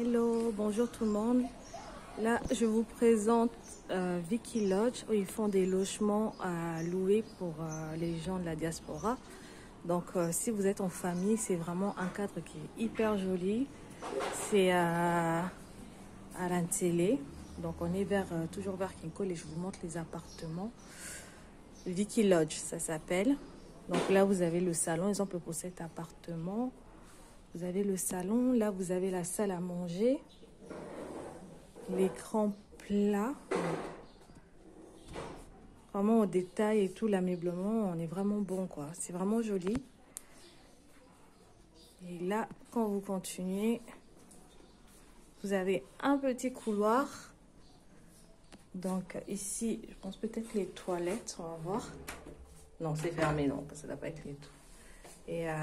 Hello, bonjour tout le monde. Là, je vous présente euh, Vicky Lodge où ils font des logements à louer pour euh, les gens de la diaspora. Donc, euh, si vous êtes en famille, c'est vraiment un cadre qui est hyper joli. C'est à, l'Antélé. Donc, on est vers, euh, toujours vers Kinko et je vous montre les appartements. Vicky Lodge, ça s'appelle. Donc là, vous avez le salon. Exemple pour cet appartement. Vous avez le salon. Là, vous avez la salle à manger. L'écran plat. Vraiment au détail et tout, l'ameublement, on est vraiment bon, quoi. C'est vraiment joli. Et là, quand vous continuez, vous avez un petit couloir. Donc ici, je pense peut-être les toilettes, on va voir. Non, c'est fermé, non, ça ne doit pas être les tout. Et euh,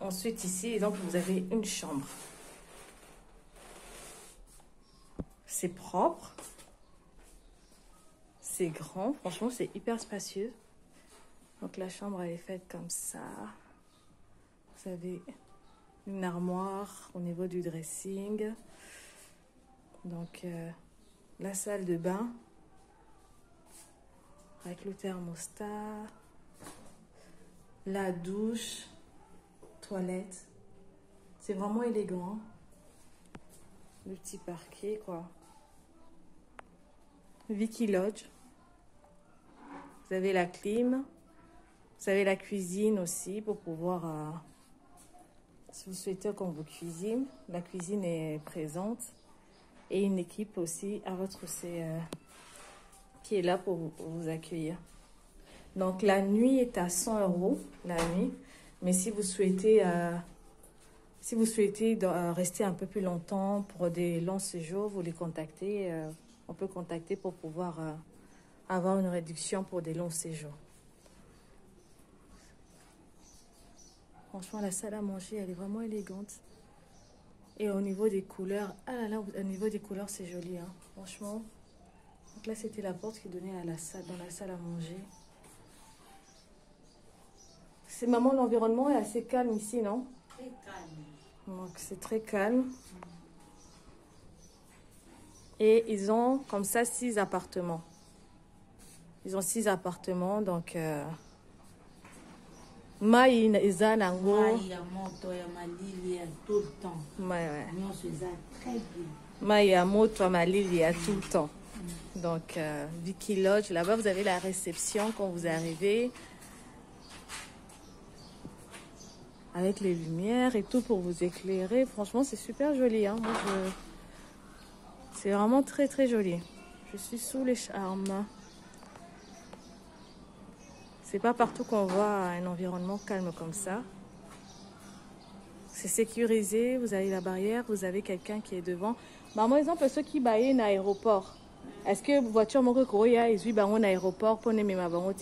ensuite ici, vous avez une chambre. C'est propre. C'est grand. Franchement, c'est hyper spacieux. Donc la chambre, elle est faite comme ça. Vous avez une armoire au niveau du dressing. Donc euh, la salle de bain avec le thermostat, la douche, toilette. C'est vraiment élégant. Le petit parquet, quoi. Vicky Lodge. Vous avez la clim. Vous avez la cuisine aussi pour pouvoir, euh, si vous souhaitez qu'on vous cuisine, la cuisine est présente. Et une équipe aussi à votre euh, qui est là pour vous, pour vous accueillir. Donc la nuit est à 100 euros la nuit, mais si vous souhaitez, euh, si vous souhaitez euh, rester un peu plus longtemps pour des longs séjours, vous les contactez. euh, on peut contacter pour pouvoir avoir une réduction pour des longs séjours. Franchement, la salle à manger, elle est vraiment élégante. Et au niveau des couleurs, ah là là, au niveau des couleurs, c'est joli, hein. franchement. Donc là, c'était la porte qui donnait à la salle, dans la salle à manger. C'est maman, l'environnement est assez calme ici, non Très calme. Donc c'est très calme. Et ils ont comme ça six appartements. Ils ont six appartements, donc euh, mai eza nango mai ya moto ya malili ya tout le temps mai ouais. nyonso eza très bien mai ya moto ya malili ya tout le temps. Donc euh, Vicky Lodge, là-bas vous avez la réception quand vous arrivez. Avec les lumières et tout pour vous éclairer. Franchement, c'est super joli. Hein. Moi. C'est vraiment très très joli. Je suis sous les charmes. C'est pas partout qu'on voit un environnement calme comme ça. C'est sécurisé, vous avez la barrière, vous avez quelqu'un qui est devant. Maman, exemple, ceux qui baillent un aéroport. Est-ce que voiture moko koya ezwi bango na aéroport pour nemema bango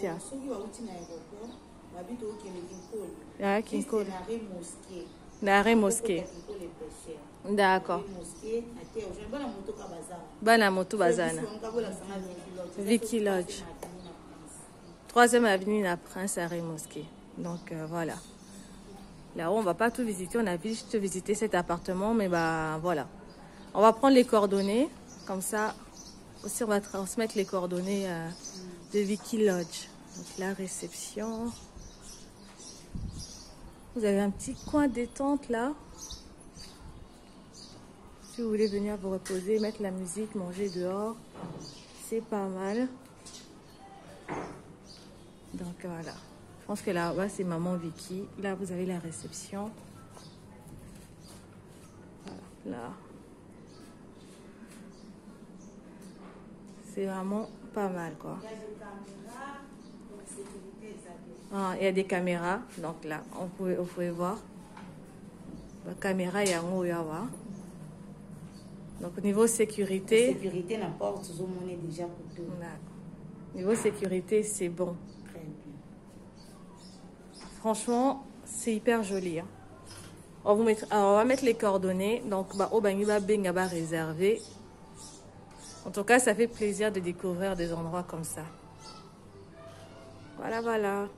tia? soki bauti na aéroport babi tookende kinkoli Ah, re mosquée mosquée. D'accord. bana moto bazana. Vicky Lodge. Troisième avenue La Prince arrêt mosquée. Donc euh, voilà. Là-haut, on va pas tout visiter. On a juste visité cet appartement, mais bah voilà. On va prendre les coordonnées. Comme ça, aussi on va transmettre les coordonnées euh, de Vicky Lodge. Donc la réception. Vous avez un petit coin détente là. Si vous voulez venir vous reposer, mettre la musique, manger dehors, c'est pas mal. Donc voilà. Je pense que là-bas, c'est maman Vicky. Là, vous avez la réception. Voilà, là. C'est vraiment pas mal, quoi. Ah, il y a des caméras. Donc là, on pouvait, vous pouvez voir. La caméra, il y a un yawa. Donc au niveau sécurité, sécurité na porte ozomona déjà koto D'accord. niveau sécurité, c'est bon. très bien Franchement, c'est hyper joli. hein. On, va vous mettre- alors, on va mettre les coordonnées. Donc, bah, au Bangiba Benga va réserver. En tout cas, ça fait plaisir de découvrir des endroits comme ça. Bora, bora.